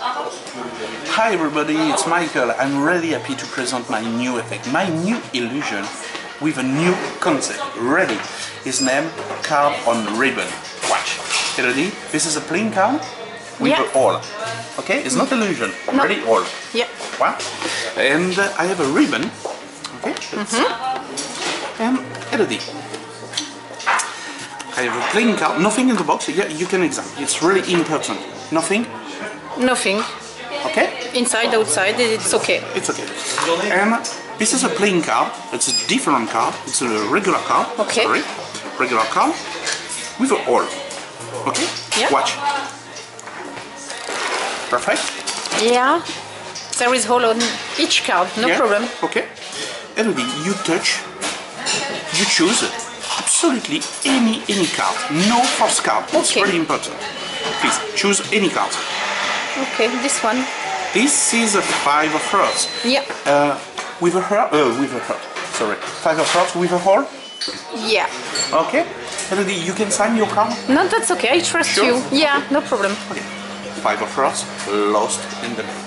Hi everybody, it's Michael. I'm really happy to present my new effect, my new illusion with a new concept. Ready? His name, card on ribbon. Watch. Elodie, this is a plain card with Yeah. a hole. Okay? It's not illusion. No. Ready? Hole. Yeah. What? And uh, I have a ribbon. Okay? Mm-hmm. And Elodie. I have a plain card, nothing in the box. Yeah, you can examine. It's really important. Nothing. Nothing. Okay? Inside, outside, it's okay. It's okay. And this is a playing card. It's a different card. It's a regular card. Okay. Sorry. Regular card with a hole. Okay? Yeah. Watch. Perfect. Yeah. There is hole on each card, no Yeah. problem. Okay. Elodie, you touch, you choose absolutely any any card. No false card. It's Okay. really important. Please choose any card. Okay, this one. This is a five of hearts. Yeah. Uh, with a heart, uh, with a heart. Sorry, five of hearts with a hole. Yeah. Okay. Elodie, you can sign your card. No, that's okay. I trust Sure. you. Yeah, no problem. Okay. Five of hearts lost in the deck.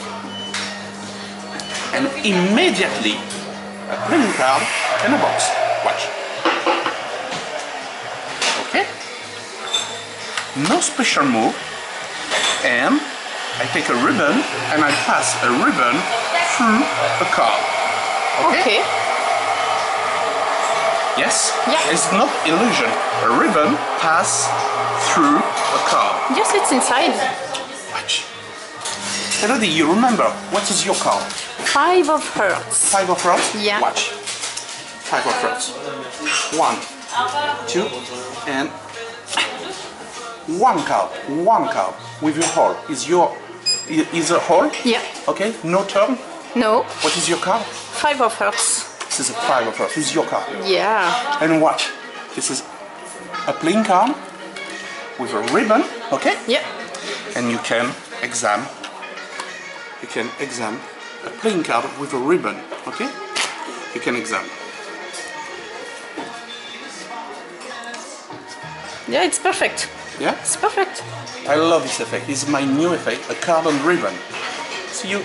And immediately a playing card in a box. Watch. No special move. And I take a ribbon and I pass a ribbon through a card. Okay. Yes? Yeah. It's not illusion. A ribbon pass through a card. Yes, it's inside. Watch. Elodie, you remember what is your card? Five of hearts. Five of hearts? Yeah. Watch. Five of hearts. One, two, and one card. One card with your hole. Is your is a hole? Yeah. Okay. No turn. No. What is your card? Five of hearts. This is a five of hearts. This is your card. Yeah. And watch. This is a plain card with a ribbon. Okay. Yeah. and you can examine you can examine a playing card with a ribbon okay you can examine Yeah, it's perfect. Yeah? It's perfect. I love this effect. It's my new effect a card on ribbon. See you